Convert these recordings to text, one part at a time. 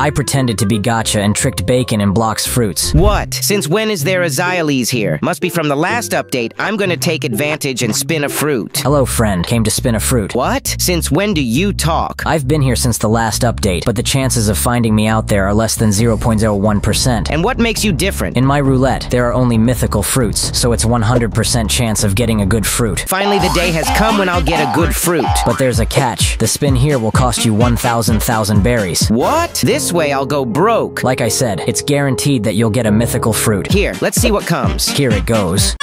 I pretended to be Gacha and tricked Bacon and Blox Fruits. What? Since when is there a Xyles here? Must be from the last update. I'm gonna take advantage and spin a fruit. Hello, friend. Came to spin a fruit. What? Since when do you talk? I've been here since the last update, but the chances of finding me out there are less than 0.01%. And what makes you different? In my roulette, there are only mythical fruits, so it's 100% chance of getting a good fruit. Finally, the day has come when I'll get a good fruit. But there's a catch. The spin here will cost you 1,000 thousand berries. What? This way I'll go broke. Like I said, it's guaranteed that you'll get a mythical fruit. Here, let's see what comes. Here it goes.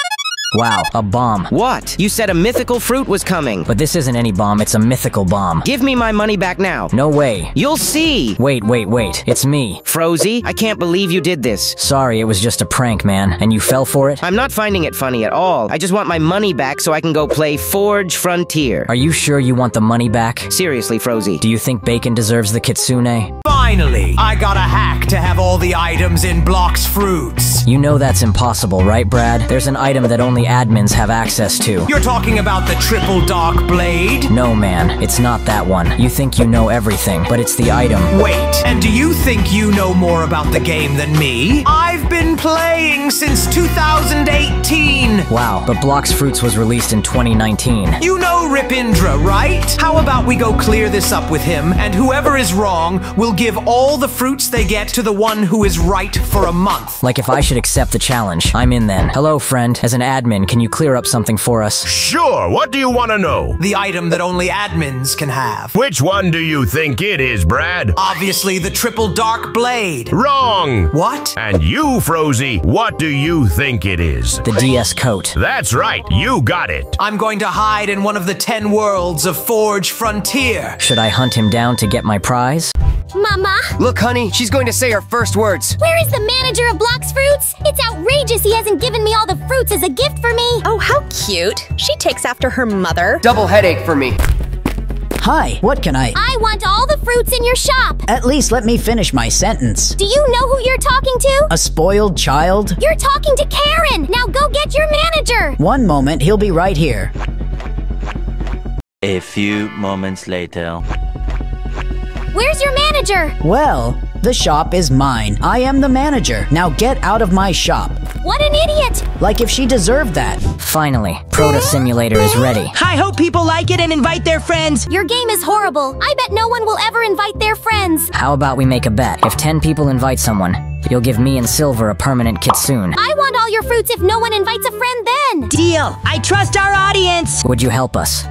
Wow, a bomb. What? You said a mythical fruit was coming. But this isn't any bomb, it's a mythical bomb. Give me my money back now. No way. You'll see. Wait, wait, wait. It's me. Frozy, I can't believe you did this. Sorry, it was just a prank, man. And you fell for it? I'm not finding it funny at all. I just want my money back so I can go play Forge Frontier. Are you sure you want the money back? Seriously, Frozy. Do you think Bacon deserves the Kitsune? Finally, I got a hack to have all the items in Blox Fruits. You know that's impossible, right, Brad? There's an item that only admins have access to. You're talking about the triple dark blade? No, man, it's not that one. You think you know everything, but it's the item. Wait, and do you think you know more about the game than me? I've been playing since 2018. Wow, but Blox Fruits was released in 2019. You know Ripindra, right? How about we go clear this up with him, and whoever is wrong will give all the fruits they get to the one who is right for a month. Like if I should accept the challenge. I'm in then. Hello, friend. As an admin, can you clear up something for us? Sure, what do you want to know? The item that only admins can have. Which one do you think it is, Brad? Obviously, the triple dark blade. Wrong! What? And you, Frozy, what do you think it is? The DS coat. That's right, you got it. I'm going to hide in one of the ten worlds of Forge Frontier. Should I hunt him down to get my prize? Mama, Look, honey, she's going to say her first words. where is the manager of Blox Fruits? It's outrageous he hasn't given me all the fruits as a gift for me. Oh, how cute. She takes after her mother. Double headache for me. Hi, what can I? I want all the fruits in your shop. At least let me finish my sentence. Do you know who you're talking to? A spoiled child? You're talking to Karen. Now go get your manager. One moment, he'll be right here. A few moments later. Where's your manager? Well, the shop is mine. I am the manager. Now get out of my shop. What an idiot. Like if she deserved that. Finally, Proto Simulator is ready. I hope people like it and invite their friends. Your game is horrible. I bet no one will ever invite their friends. How about we make a bet? If 10 people invite someone, you'll give me and Silver a permanent kitsune. I want all your fruits if no one invites a friend then. Deal. I trust our audience. Would you help us?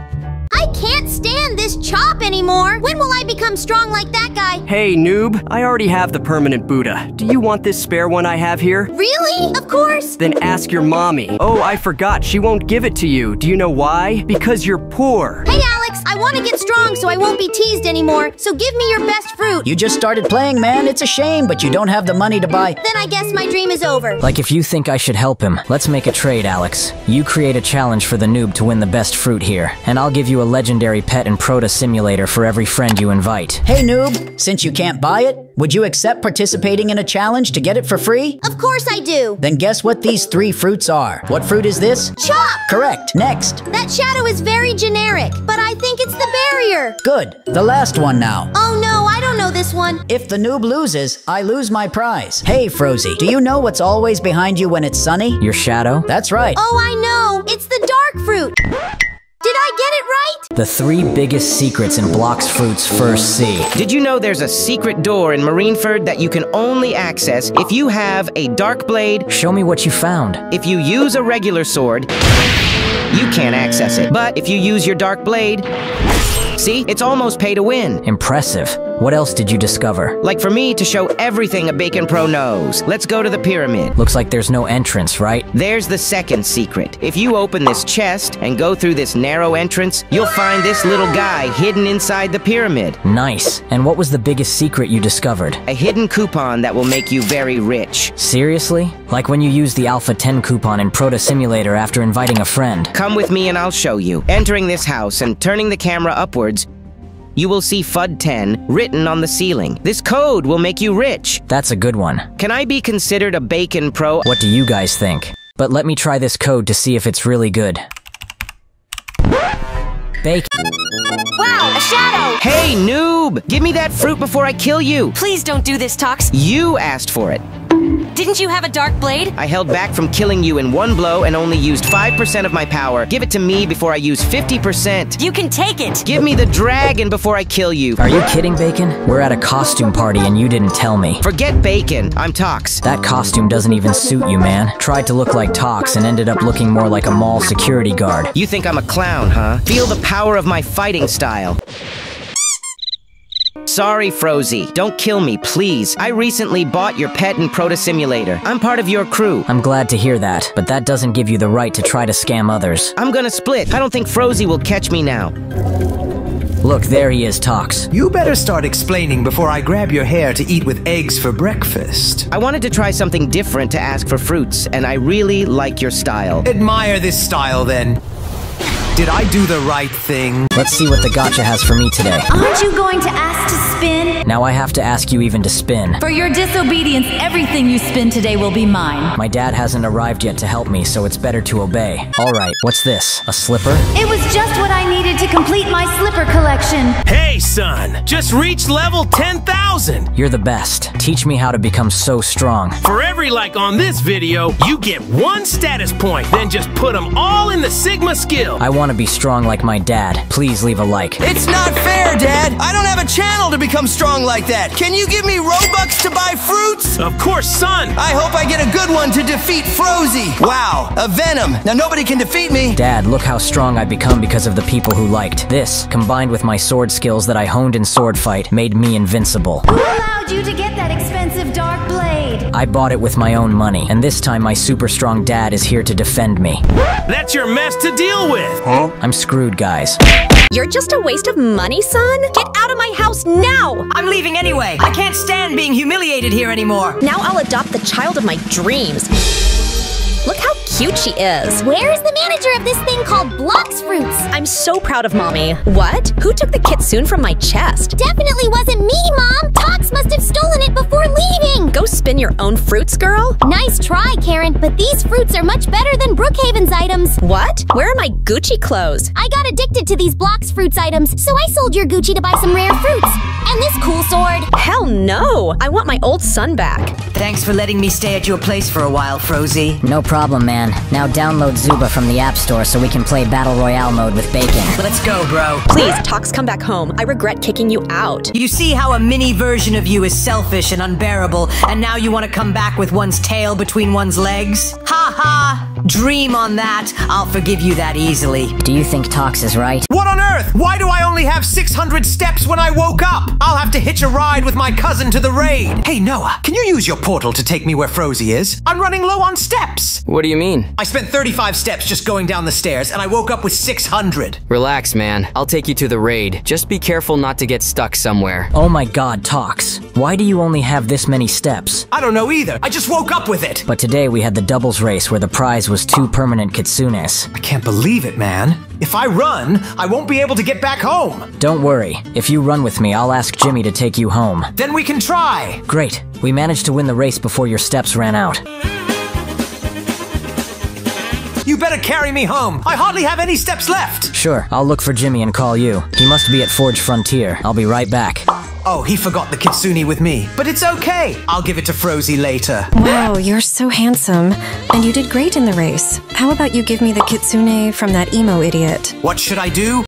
I can't stand this chop anymore. When will I become strong like that guy? Hey, noob, I already have the permanent Buddha. Do you want this spare one I have here? Really? Of course. Then ask your mommy. Oh, I forgot, she won't give it to you. Do you know why? Because you're poor. Hey, Alex, I want to get strong so I won't be teased anymore. So give me your best fruit. You just started playing, man. It's a shame, but you don't have the money to buy. Then I guess my dream is over. Like if you think I should help him, let's make a trade, Alex. You create a challenge for the noob to win the best fruit here, and I'll give you a legendary pet and Proto Simulator for every friend you invite. Hey, noob, since you can't buy it, would you accept participating in a challenge to get it for free? Of course I do. Then guess what these three fruits are? What fruit is this? Chop! Correct. Next. That shadow is very generic, but I think it's the barrier. Good. The last one now. Oh no, I don't know this one. If the noob loses, I lose my prize. Hey, Frozy, do you know what's always behind you when it's sunny? Your shadow? That's right. Oh, I know. It's the dark fruit. The three biggest secrets in Blox Fruit's first Sea. Did you know there's a secret door in Marineford that you can only access if you have a dark blade? Show me what you found. If you use a regular sword, you can't access it. But if you use your dark blade, see, it's almost pay to win. Impressive. What else did you discover? Like for me to show everything a Bacon Pro knows. Let's go to the pyramid. Looks like there's no entrance, right? There's the second secret. If you open this chest and go through this narrow entrance, you'll find this little guy hidden inside the pyramid. Nice. And what was the biggest secret you discovered? A hidden coupon that will make you very rich. Seriously? Like when you use the Alpha 10 coupon in Proto Simulator after inviting a friend. Come with me and I'll show you. Entering this house and turning the camera upwards, you will see FUD 10 written on the ceiling. This code will make you rich. That's a good one. Can I be considered a Bacon Pro? What do you guys think? But let me try this code to see if it's really good. Bacon. Wow, a shadow! Hey, noob! Give me that fruit before I kill you! Please don't do this, Tox. You asked for it. Didn't you have a dark blade? I held back from killing you in one blow and only used 5% of my power. Give it to me before I use 50%. You can take it! Give me the dragon before I kill you. Are you kidding, Bacon? We're at a costume party and you didn't tell me. Forget bacon. I'm Tox. That costume doesn't even suit you, man. Tried to look like Tox and ended up looking more like a mall security guard. You think I'm a clown, huh? Feel the power of my fighting style. Sorry, Frozy. Don't kill me, please. I recently bought your pet and proto simulator. I'm part of your crew. I'm glad to hear that, but that doesn't give you the right to try to scam others. I'm gonna split. I don't think Frozy will catch me now. Look, there he is, Tox. You better start explaining before I grab your hair to eat with eggs for breakfast. I wanted to try something different to ask for fruits, and I really like your style. Admire this style then. Did I do the right thing? Let's see what the gacha has for me today. Aren't you going to ask to spin? Now I have to ask you even to spin. For your disobedience, everything you spin today will be mine. My dad hasn't arrived yet to help me, so it's better to obey. Alright, what's this? A slipper? It was just what I needed to complete my slipper collection. Hey, son! Just reached level 10,000! You're the best. Teach me how to become so strong. For every like on this video, you get one status point, then just put them all in the Sigma skill. I want to be strong like my dad. Please leave a like. It's not fair, Dad! I don't have a channel to become strong like that! Can you give me Robux to buy fruits? Of course, son! I hope I get a good one to defeat Frozy! Wow, a Venom! Now nobody can defeat me! Dad, look how strong I've become because of the people who liked. This, combined with my sword skills that I honed in sword fight, made me invincible. Who allowed you to get that expensive dark blade? I bought it with my own money, and this time my super strong dad is here to defend me. That's your mess to deal with! Huh? I'm screwed, guys. You're just a waste of money, son? Get out of my house now! I'm leaving anyway! I can't stand being humiliated here anymore! Now I'll adopt the child of my dreams. Look how cute she is. Where's the manager of this thing called Blox Fruits? I'm so proud of mommy. What? Who took the kitsune from my chest? Definitely wasn't me, Mom! Tox must leaving! Your own fruits, girl. Nice try, Karen, but these fruits are much better than Brookhaven's items. What? Where are my Gucci clothes? I got addicted to these Blox Fruits items, so I sold your Gucci to buy some rare fruits. And this cool sword. Hell no! I want my old son back. Thanks for letting me stay at your place for a while, Frozy. No problem, man. Now download Zuba from the App Store so we can play Battle Royale mode with Bacon. Let's go, bro. Please, Tox, come back home. I regret kicking you out. You see how a mini version of you is selfish and unbearable, and now you want to come back with one's tail between one's legs? Ha ha! Dream on that. I'll forgive you that easily. Do you think Tox is right? What on earth? Why do I only have 600 steps when I woke up? I'll have to hitch a ride with my cousin to the raid. Hey, Noah, can you use your portal to take me where Frozy is? I'm running low on steps. What do you mean? I spent 35 steps just going down the stairs, and I woke up with 600. Relax, man. I'll take you to the raid. Just be careful not to get stuck somewhere. Oh my god, Tox. Why do you only have this many steps? I don't know either. I just woke up with it. But today we had the doubles race where the prize was two permanent kitsunes. I can't believe it, man. If I run, I won't be able to get back home. Don't worry. If you run with me, I'll ask Jimmy to take you home. Then we can try. Great. We managed to win the race before your steps ran out. You better carry me home. I hardly have any steps left. Sure, I'll look for Jimmy and call you. He must be at Forge Frontier. I'll be right back. Oh, he forgot the kitsune with me. But it's okay. I'll give it to Frozy later. Wow, you're so handsome. And you did great in the race. How about you give me the kitsune from that emo idiot? What should I do?